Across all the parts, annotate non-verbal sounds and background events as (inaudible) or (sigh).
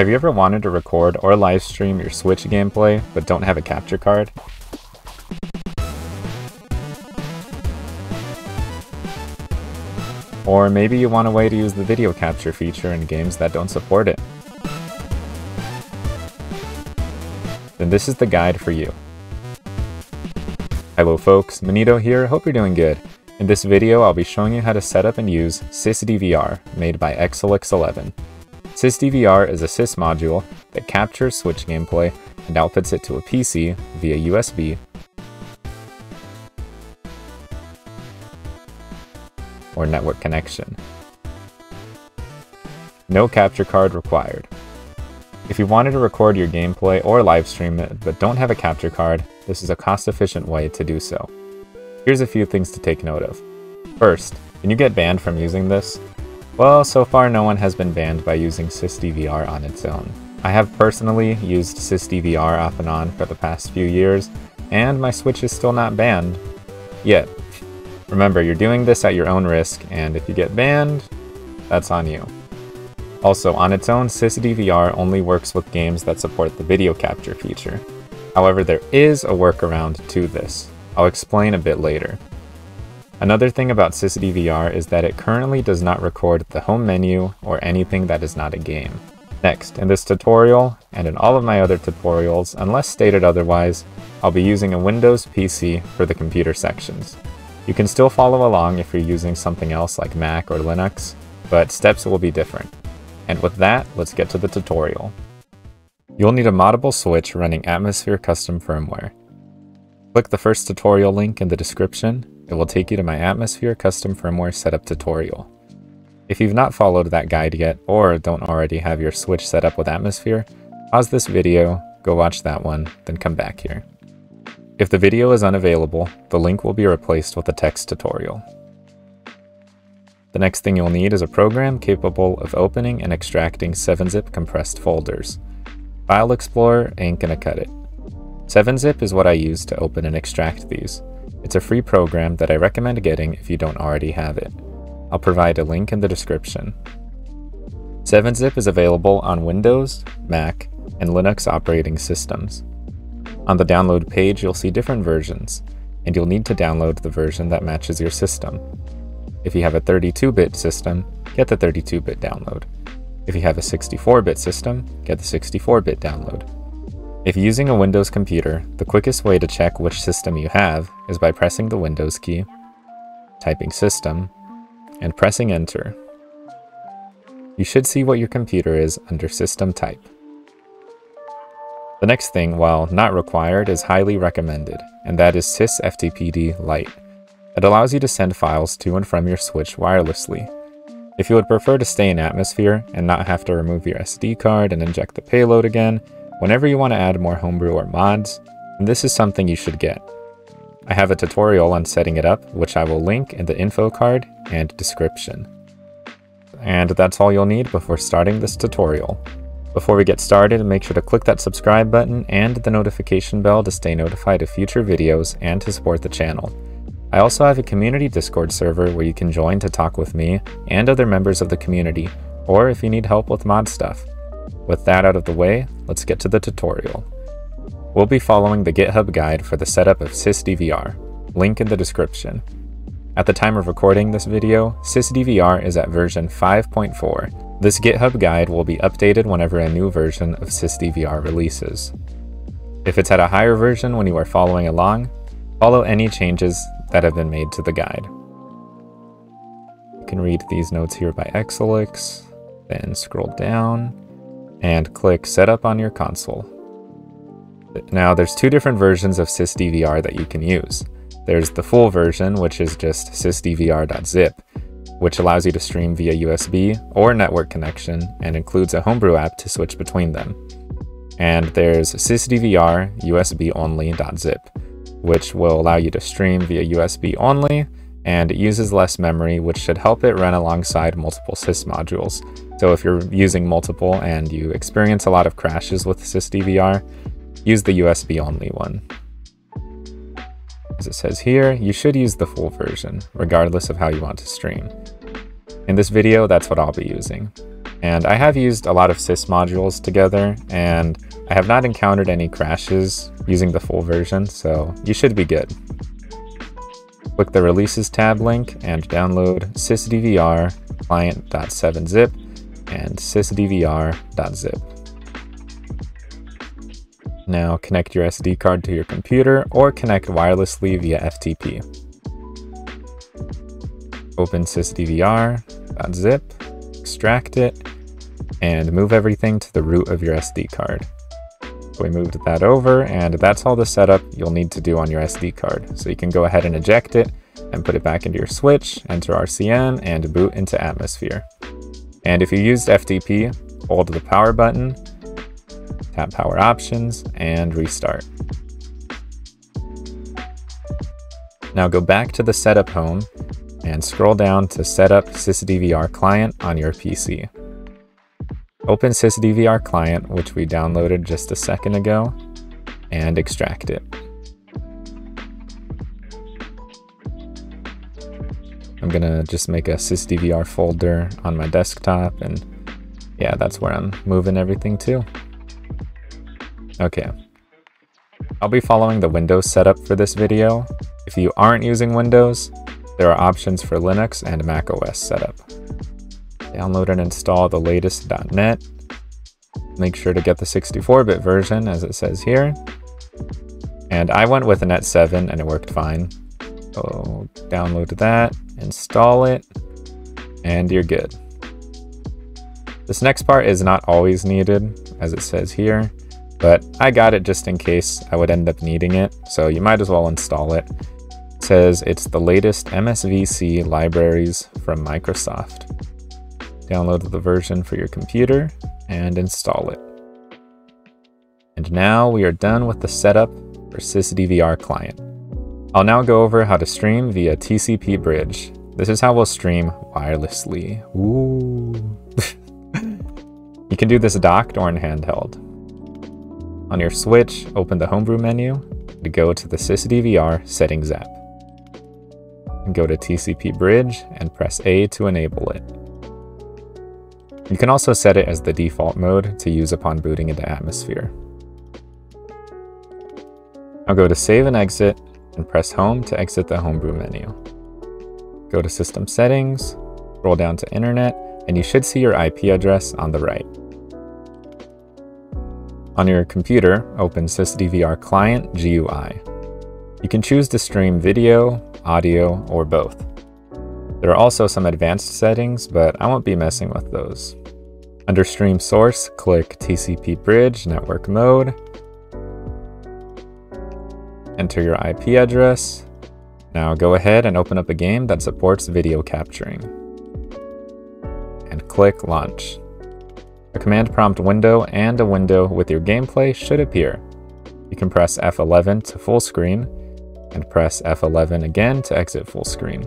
Have you ever wanted to record or live stream your Switch gameplay but don't have a capture card? Or maybe you want a way to use the video capture feature in games that don't support it. Then this is the guide for you. Hello folks, Manito here, hope you're doing good. In this video, I'll be showing you how to set up and use SysDVR, made by Exelix11. SysDVR is a sys module that captures Switch gameplay and outputs it to a PC via USB or network connection. No capture card required. If you wanted to record your gameplay or live stream it but don't have a capture card, this is a cost-efficient way to do so. Here's a few things to take note of. First, can you get banned from using this? Well, so far no one has been banned by using SysDVR on its own. I have personally used SysDVR off and on for the past few years, and my Switch is still not banned. Yet. Remember, you're doing this at your own risk, and if you get banned, that's on you. Also, on its own, SysDVR only works with games that support the video capture feature. However, there is a workaround to this. I'll explain a bit later. Another thing about SysDVR is that it currently does not record the home menu or anything that is not a game. Next, in this tutorial, and in all of my other tutorials, unless stated otherwise, I'll be using a Windows PC for the computer sections. You can still follow along if you're using something else like Mac or Linux, but steps will be different. And with that, let's get to the tutorial. You'll need a moddable switch running Atmosphere custom firmware. Click the first tutorial link in the description, it will take you to my Atmosphere custom firmware setup tutorial. If you've not followed that guide yet, or don't already have your Switch set up with Atmosphere, pause this video, go watch that one, then come back here. If the video is unavailable, the link will be replaced with a text tutorial. The next thing you'll need is a program capable of opening and extracting 7-zip compressed folders. File Explorer ain't gonna cut it. 7-zip is what I use to open and extract these. It's a free program that I recommend getting if you don't already have it. I'll provide a link in the description. 7-zip is available on Windows, Mac, and Linux operating systems. On the download page, you'll see different versions, and you'll need to download the version that matches your system. If you have a 32-bit system, get the 32-bit download. If you have a 64-bit system, get the 64-bit download. If using a Windows computer, the quickest way to check which system you have is by pressing the Windows key, typing System, and pressing Enter. You should see what your computer is under System Type. The next thing, while not required, is highly recommended, and that is SysFTPD Lite. It allows you to send files to and from your Switch wirelessly. If you would prefer to stay in Atmosphere and not have to remove your SD card and inject the payload again, whenever you want to add more homebrew or mods, this is something you should get. I have a tutorial on setting it up, which I will link in the info card and description. And that's all you'll need before starting this tutorial. Before we get started, make sure to click that subscribe button and the notification bell to stay notified of future videos and to support the channel. I also have a community Discord server where you can join to talk with me and other members of the community, or if you need help with mod stuff. With that out of the way, let's get to the tutorial. We'll be following the GitHub guide for the setup of SysDVR, link in the description. At the time of recording this video, SysDVR is at version 5.4. This GitHub guide will be updated whenever a new version of SysDVR releases. If it's at a higher version when you are following along, follow any changes that have been made to the guide. You can read these notes here by Exelix, then scroll down and click Setup on your console. Now there's two different versions of SysDVR that you can use. There's the full version, which is just sysdvr.zip, which allows you to stream via USB or network connection and includes a homebrew app to switch between them. And there's sysdvr USB only.zip, which will allow you to stream via USB only, and it uses less memory, which should help it run alongside multiple sys modules. So if you're using multiple and you experience a lot of crashes with SysDVR, use the USB only one. As it says here, you should use the full version, regardless of how you want to stream. In this video, that's what I'll be using. And I have used a lot of sys modules together, and I have not encountered any crashes using the full version, so you should be good. Click the Releases tab link and download sysdvr client.7zip and sysdvr.zip. Now connect your SD card to your computer or connect wirelessly via FTP. Open sysdvr.zip, extract it, and move everything to the root of your SD card. we moved that over, and that's all the setup you'll need to do on your SD card. So you can go ahead and eject it, and put it back into your switch, enter RCM, and boot into Atmosphere. And if you used FTP, hold the power button, tap power options, and restart. Now go back to the setup home and scroll down to Setup SysDVR Client on your PC. Open SysDVR Client, which we downloaded just a second ago, and extract it. Gonna just make a SysDVR folder on my desktop and yeah, that's where I'm moving everything to. Okay. I'll be following the Windows setup for this video. If you aren't using Windows, there are options for Linux and Mac OS setup. Download and install the latest .NET. Make sure to get the 64-bit version as it says here. And I went with a .NET 7 and it worked fine. So download that, install it, and you're good. This next part is not always needed, as it says here, but I got it just in case I would end up needing it, so you might as well install it. It says it's the latest MSVC libraries from Microsoft. Download the version for your computer and install it. And now we are done with the setup for SysDVR client. I'll now go over how to stream via TCP bridge. This is how we'll stream wirelessly. Ooh. (laughs) you can do this docked or in handheld. On your Switch, open the Homebrew menu and go to the SysDVR settings app. Go to TCP bridge and press A to enable it. You can also set it as the default mode to use upon booting into Atmosphere. Now go to save and exit and press home to exit the homebrew menu. Go to system settings, scroll down to internet, and you should see your IP address on the right. On your computer, open SysDVR Client GUI. You can choose to stream video, audio, or both. There are also some advanced settings, but I won't be messing with those. Under Stream Source, click TCP Bridge Network Mode, enter your IP address. Now go ahead and open up a game that supports video capturing. And click Launch. A command prompt window and a window with your gameplay should appear. You can press F11 to full screen, and press F11 again to exit full screen.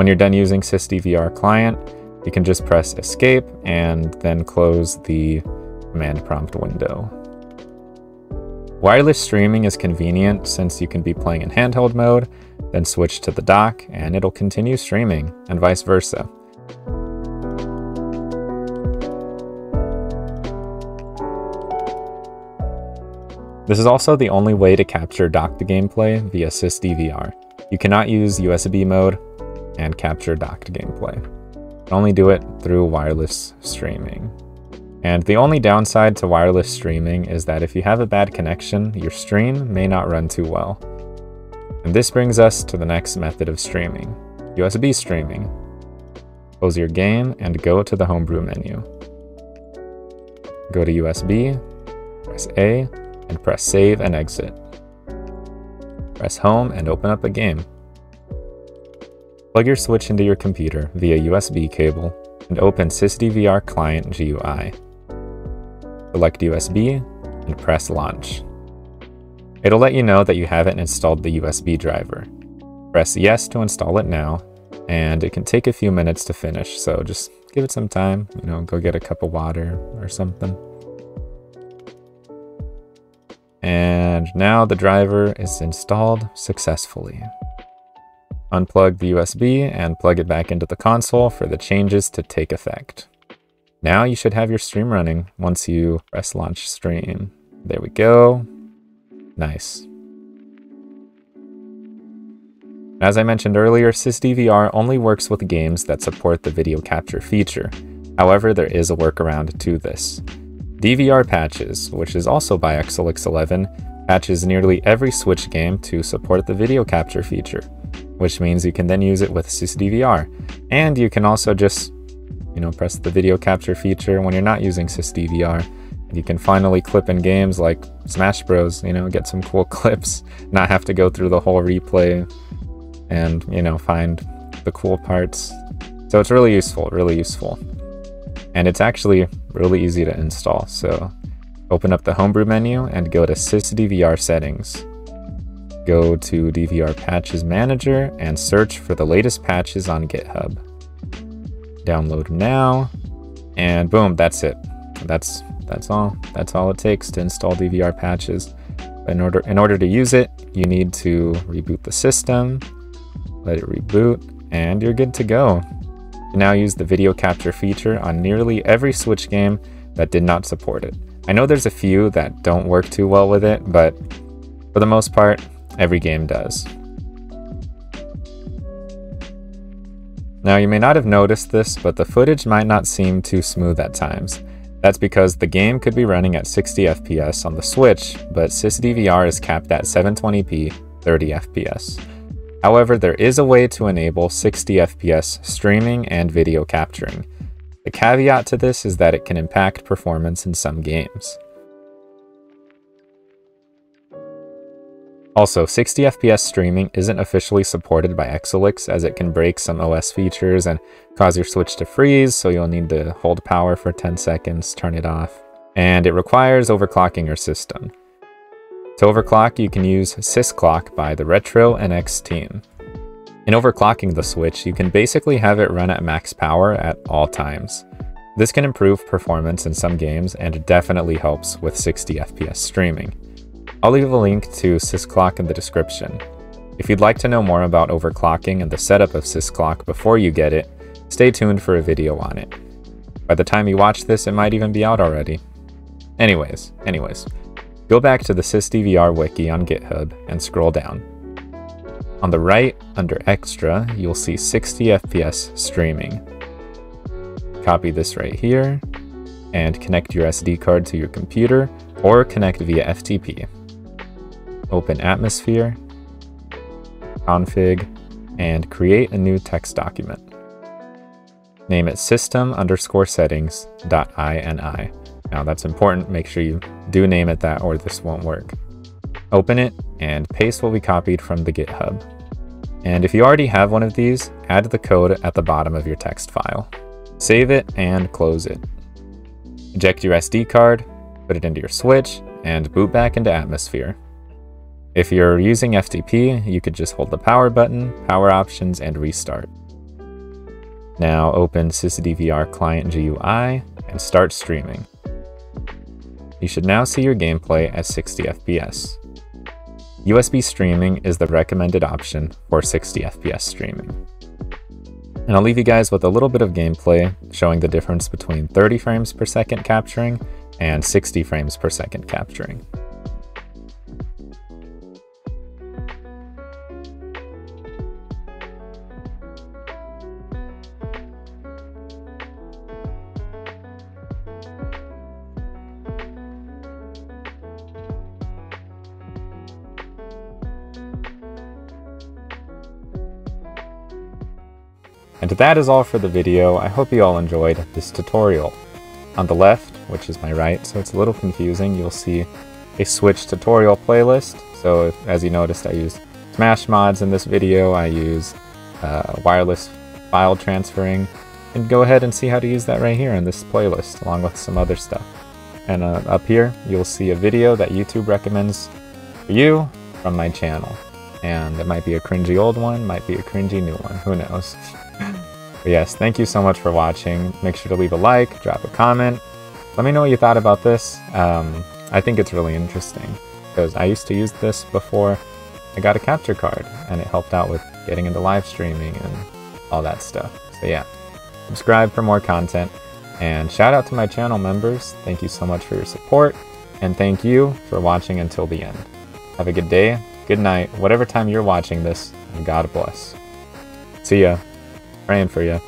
When you're done using SysDVR client, you can just press escape and then close the command prompt window. Wireless streaming is convenient since you can be playing in handheld mode, then switch to the dock and it'll continue streaming, and vice versa. This is also the only way to capture docked gameplay via SysDVR. You cannot use USB mode and capture docked gameplay. only do it through wireless streaming. And the only downside to wireless streaming is that if you have a bad connection, your stream may not run too well. And this brings us to the next method of streaming, USB streaming. Close your game and go to the Homebrew menu. Go to USB, press A, and press Save and Exit. Press Home and open up a game. Plug your switch into your computer via USB cable and open SysDVR Client GUI. Select USB and press launch. It'll let you know that you haven't installed the USB driver. Press yes to install it now, and it can take a few minutes to finish, so just give it some time, you know, go get a cup of water or something. And now the driver is installed successfully. Unplug the USB and plug it back into the console for the changes to take effect. Now you should have your stream running once you press launch stream. There we go. Nice. As I mentioned earlier, SysDVR only works with games that support the video capture feature. However, there is a workaround to this. DVR Patches, which is also by Exelix11, patches nearly every Switch game to support the video capture feature, which means you can then use it with SysDVR. And you can also just, you know, press the video capture feature when you're not using SysDVR. You can finally clip in games like Smash Bros, you know, get some cool (laughs) clips, not have to go through the whole replay and, you know, find the cool parts. So it's really useful, really useful. And it's actually really easy to install. So open up the Homebrew menu and go to SysDVR settings. Go to DVR Patches Manager and search for the latest patches on GitHub. Download now, and boom, that's it. That's that's all. That's all it takes to install DVR patches. In order in order to use it, you need to reboot the system, let it reboot, and you're good to go. You now use the video capture feature on nearly every Switch game that did not support it. I know there's a few that don't work too well with it, but for the most part, every game does. Now you may not have noticed this, but the footage might not seem too smooth at times. That's because the game could be running at 60 FPS on the Switch, but SysDVR is capped at 720p 30 FPS. However, there is a way to enable 60 FPS streaming and video capturing. The caveat to this is that it can impact performance in some games. Also, 60 FPS streaming isn't officially supported by Exelix as it can break some OS features and cause your Switch to freeze, so you'll need to hold power for 10 seconds, turn it off. And it requires overclocking your system. To overclock, you can use SysClock by the RetroNX team. In overclocking the Switch, you can basically have it run at max power at all times. This can improve performance in some games and definitely helps with 60 FPS streaming. I'll leave a link to SysClock in the description. If you'd like to know more about overclocking and the setup of SysClock before you get it, stay tuned for a video on it. By the time you watch this, it might even be out already. Anyways, anyways, Go back to the SysDVR wiki on GitHub and scroll down. On the right, under Extra, you'll see 60 FPS streaming. Copy this right here, and connect your SD card to your computer, or connect via FTP. Open Atmosphere, config, and create a new text document. Name it system underscore settings.ini. Now that's important, make sure you do name it that or this won't work. Open it and paste what we copied from the GitHub. And if you already have one of these, add the code at the bottom of your text file. Save it and close it. Eject your SD card, put it into your switch, and boot back into Atmosphere. If you're using FTP, you could just hold the power button, power options, and restart. Now open SysDVR Client GUI and start streaming. You should now see your gameplay at 60 FPS. USB streaming is the recommended option for 60 FPS streaming. And I'll leave you guys with a little bit of gameplay showing the difference between 30 frames per second capturing and 60 frames per second capturing. And that is all for the video. I hope you all enjoyed this tutorial. On the left, which is my right, so it's a little confusing, you'll see a Switch tutorial playlist. So as you noticed, I use Smash mods in this video. I use uh, wireless file transferring. And go ahead and see how to use that right here in this playlist, along with some other stuff. And uh, up here, you'll see a video that YouTube recommends for you from my channel. And it might be a cringy old one, might be a cringy new one, who knows. But yes, thank you so much for watching. Make sure to leave a like, drop a comment. Let me know what you thought about this. Um, I think it's really interesting because I used to use this before I got a capture card and it helped out with getting into live streaming and all that stuff. So yeah, subscribe for more content and shout out to my channel members. Thank you so much for your support and thank you for watching until the end. Have a good day, good night, whatever time you're watching this, and God bless. See ya. Praying for you.